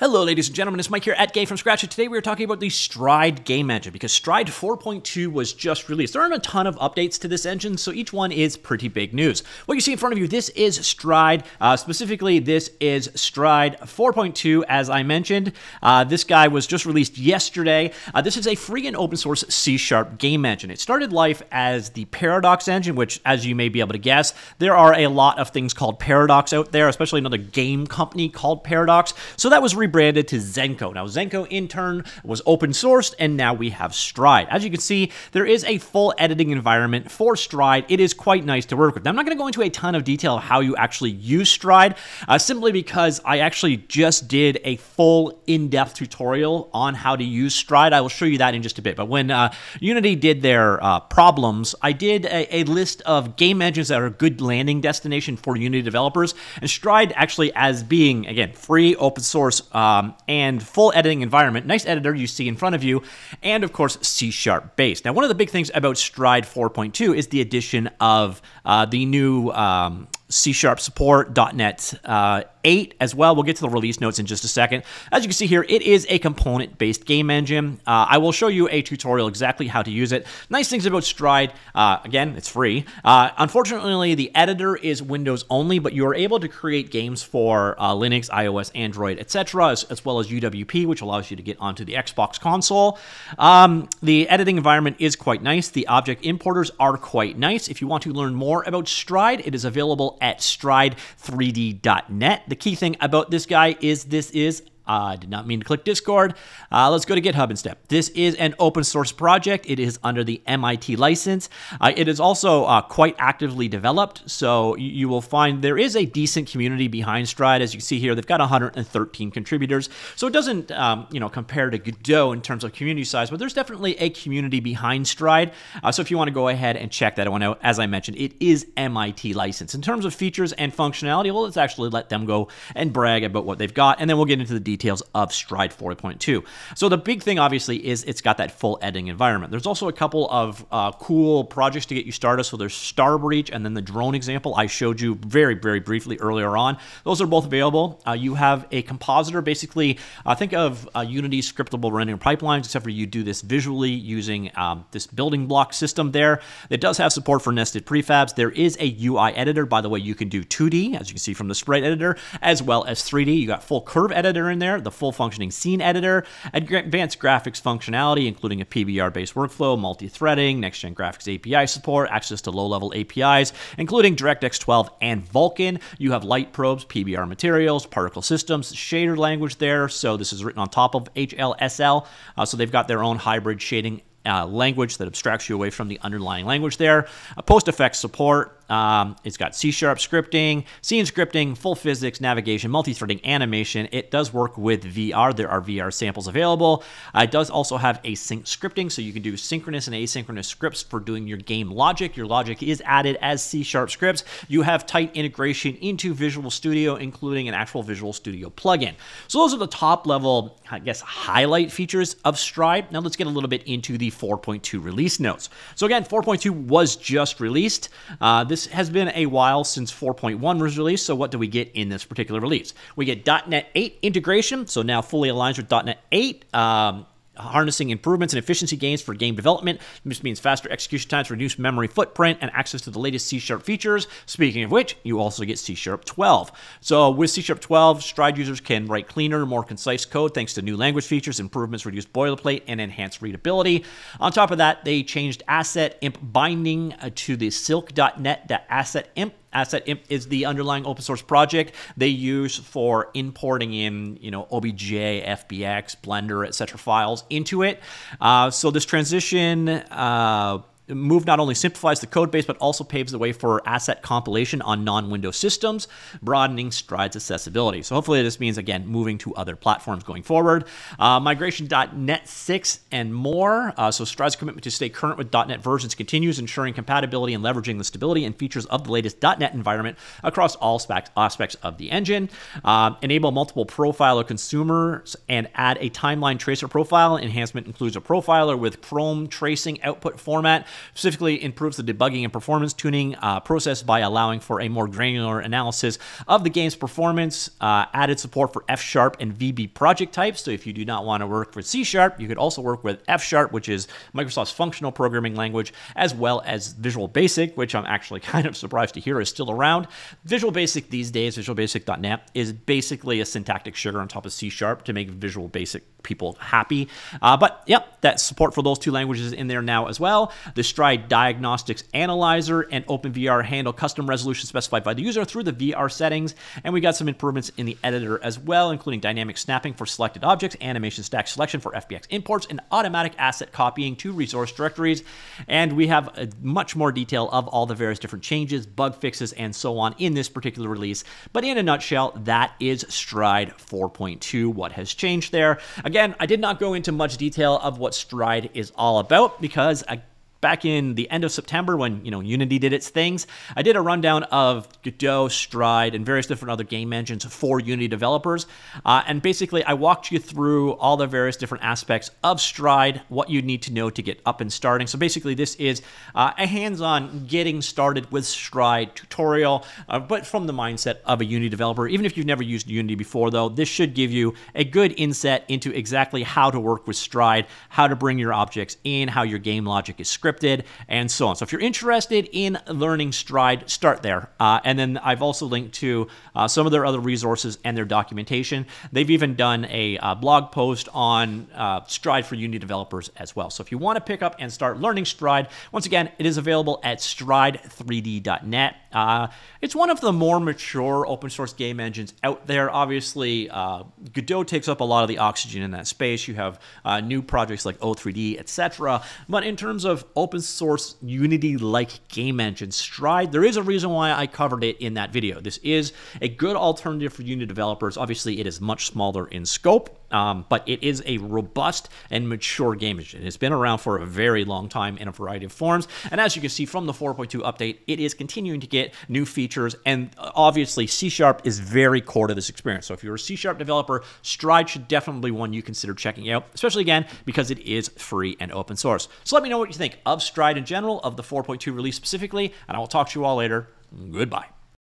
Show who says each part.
Speaker 1: Hello, ladies and gentlemen. It's Mike here at Game from Scratch. And today we are talking about the Stride game engine because Stride 4.2 was just released. There aren't a ton of updates to this engine, so each one is pretty big news. What you see in front of you, this is Stride. Uh, specifically, this is Stride 4.2, as I mentioned. Uh, this guy was just released yesterday. Uh, this is a free and open source C Sharp game engine. It started life as the Paradox engine, which, as you may be able to guess, there are a lot of things called Paradox out there, especially another game company called Paradox. So that was rebranded to Xenko. Now, Xenko in turn was open sourced, and now we have Stride. As you can see, there is a full editing environment for Stride. It is quite nice to work with. Now, I'm not going to go into a ton of detail of how you actually use Stride, uh, simply because I actually just did a full in-depth tutorial on how to use Stride. I will show you that in just a bit. But when uh, Unity did their uh, problems, I did a, a list of game engines that are a good landing destination for Unity developers, and Stride actually as being, again, free, open source, um, and full editing environment. Nice editor you see in front of you, and of course, C Sharp based. Now, one of the big things about Stride 4.2 is the addition of uh, the new um, C Sharp support, .NET uh, 8 as well. We'll get to the release notes in just a second. As you can see here, it is a component-based game engine. Uh, I will show you a tutorial exactly how to use it. Nice things about Stride, uh, again, it's free. Uh, unfortunately, the editor is Windows only, but you are able to create games for uh, Linux, iOS, Android, etc., as, as, well as UWP, which allows you to get onto the Xbox console. Um, the editing environment is quite nice. The object importers are quite nice. If you want to learn more about Stride, it is available at stride3d.net. The key thing about this guy is this is I did not mean to click Discord. Uh, let's go to GitHub instead. This is an open source project. It is under the MIT license. Uh, it is also uh, quite actively developed, so you, you, will find there is a decent community behind Stride. As you can see here, they've got 113 contributors, so it doesn't um, you know compare to Godot in terms of community size, but there's definitely a community behind Stride. Uh, so if you want to go ahead and check that one out, as I mentioned, it is MIT license. In terms of features and functionality, well, let's actually let them go and brag about what they've got, and then we'll get into the details details of Stride 4.2. So the big thing, obviously, is it's got that full editing environment. There's also a couple of uh, cool projects to get you started. So there's Starbreach and then the drone example I showed you very, very briefly earlier on. Those are both available. Uh, you have a compositor, basically, uh, think of uh, Unity scriptable rendering pipelines, except for you do this visually using um, this building block system there. It does have support for nested prefabs. There is a UI editor, by the way, you can do 2D, as you can see from the sprite editor, as well as 3D. You got full curve editor in there the full functioning scene editor, advanced graphics functionality, including a PBR based workflow, multi threading, next gen graphics API support, access to low level APIs, including DirectX 12 and Vulkan. You have light probes, PBR materials, particle systems, shader language there. So this is written on top of HLSL. Uh, so they've got their own hybrid shading uh, language that abstracts you away from the underlying language there. Uh, post effects support, um, it's got C sharp scripting, scene scripting, full physics, navigation, multi threading, animation. It does work with VR. There are VR samples available. Uh, it does also have async scripting, so you can do synchronous and asynchronous scripts for doing your game logic. Your logic is added as C sharp scripts. You have tight integration into Visual Studio, including an actual Visual Studio plugin. So those are the top level, I guess, highlight features of Stride. Now let's get a little bit into the 4.2 release notes. So again, 4.2 was just released. Uh, this this has been a while since 4.1 was released, so what do we get in this particular release? We get .NET 8 integration, so now fully aligns with .NET 8. Um, harnessing improvements and efficiency gains for game development. This means faster execution times, reduced memory footprint, and access to the latest C Sharp features. Speaking of which, you also get C Sharp 12. So with C Sharp 12, Stride users can write cleaner, more concise code thanks to new language features, improvements, reduced boilerplate, and enhanced readability. On top of that, they changed Assimp binding uh, to the Silk.NET Assimp Assimp is the underlying open source project they use for importing in, you know, OBJ, FBX, Blender, etc. files into it. Uh, so this transition uh, move not only simplifies the code base, but also paves the way for asset compilation on non-Windows systems, broadening Stride's accessibility. So hopefully this means, again, moving to other platforms going forward. Uh, migration.NET 6 and more. Uh, so Stride's commitment to stay current with .NET versions continues, ensuring compatibility and leveraging the stability and features of the latest .NET environment across all aspects of the engine. Uh, enable multiple profiler consumers and add a timeline tracer profile. Enhancement includes a profiler with Chrome tracing output format Specifically, improves the debugging and performance tuning uh, process by allowing for a more granular analysis of the game's performance. Uh, added support for F Sharp and VB project types. So if you do not want to work with C Sharp, you could also work with F Sharp, which is Microsoft's functional programming language, as well as Visual Basic, which I'm actually kind of surprised to hear is still around. Visual Basic these days, visualbasic.net, is basically a syntactic sugar on top of C Sharp to make Visual Basic people happy. Uh, but yep, that support for those two languages is in there now as well. The Stride Diagnostics Analyzer and OpenVR handle custom resolution specified by the user through the VR settings. And we got some improvements in the editor as well, including dynamic snapping for selected objects, animation stack selection for FBX imports, and automatic asset copying to resource directories. And we have a much more detail of all the various different changes, bug fixes, and so on in this particular release. But in a nutshell, that is Stride 4.2. What has changed there? Again, I did not go into much detail of what Stride is all about because back in the end of September when you know Unity did its things, I did a rundown of Godot, Stride, and various different other game engines for Unity developers. Uh, and basically, I walked you through all the various different aspects of Stride, what you need to know to get up and starting. So basically, this is uh, a hands-on getting started with Stride tutorial, uh, but from the mindset of a Unity developer. Even if you've never used Unity before, though, this should give you a good insight into exactly how to work with Stride, how to bring your objects in, how your game logic is scripted scripted, and so on. So if you're interested in learning Stride, start there. Uh, and then I've also linked to uh, some of their other resources and their documentation. They've even done a uh, blog post on uh, Stride for Unity developers as well. So if you want to pick up and start learning Stride, once again, it is available at stride3d.net. Uh, it's one of the more mature open source game engines out there. Obviously, uh, Godot takes up a lot of the oxygen in that space. You have new projects like O3D, etc. But in terms of open source Unity like game engine, Stride. There is a reason why I covered it in that video. This is a good alternative for Unity developers. Obviously, it is much smaller in scope, um, but it is a robust and mature game engine. It's been around for a very long time in a variety of forms. And as you can see from the 4.2 update, it is continuing to get new features. And obviously, C Sharp is very core to this experience. So if you're a C Sharp developer, Stride should definitely be one you consider checking out, especially again, because it is free and open source. So let me know what you think of Stride in general, of the 4.2 release specifically, and I will talk to you all later. Goodbye.